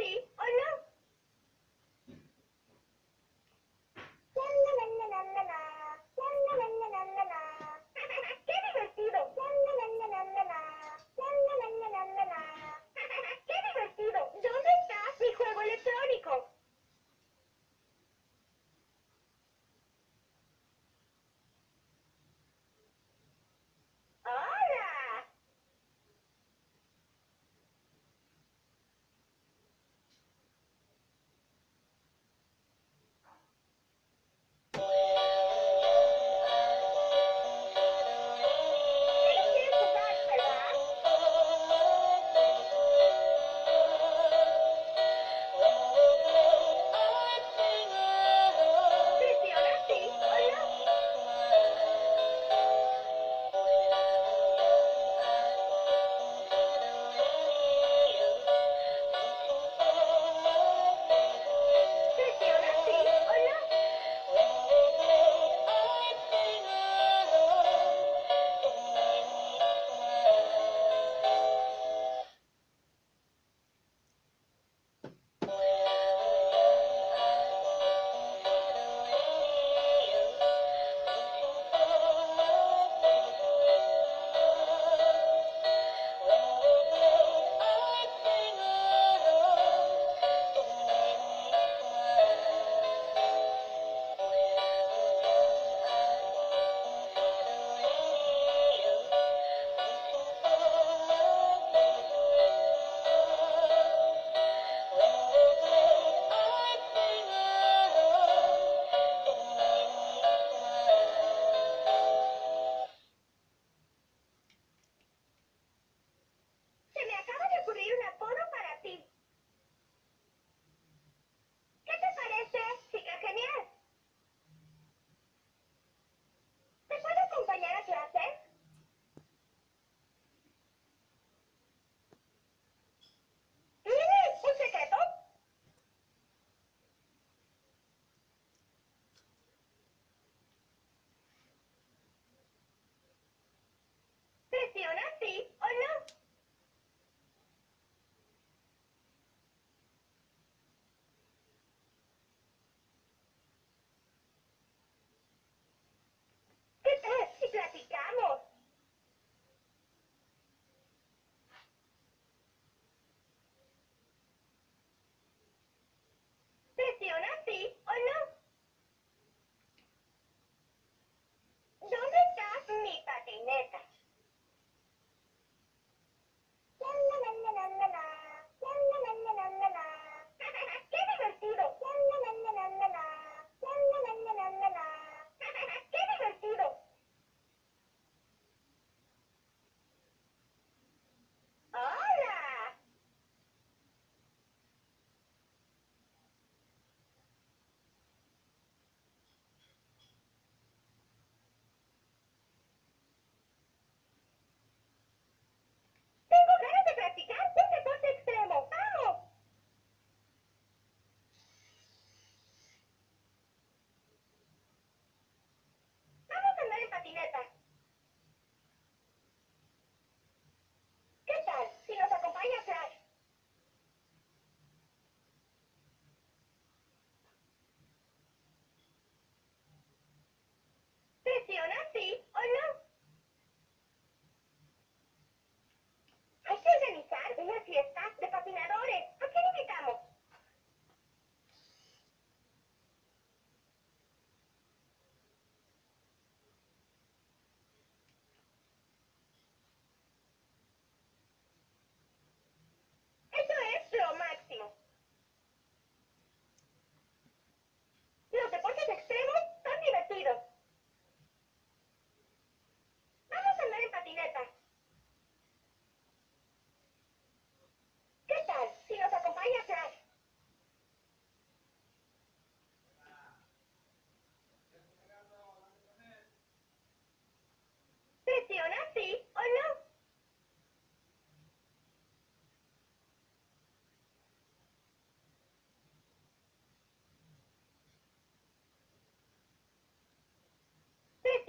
see.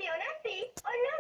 funciona así o no.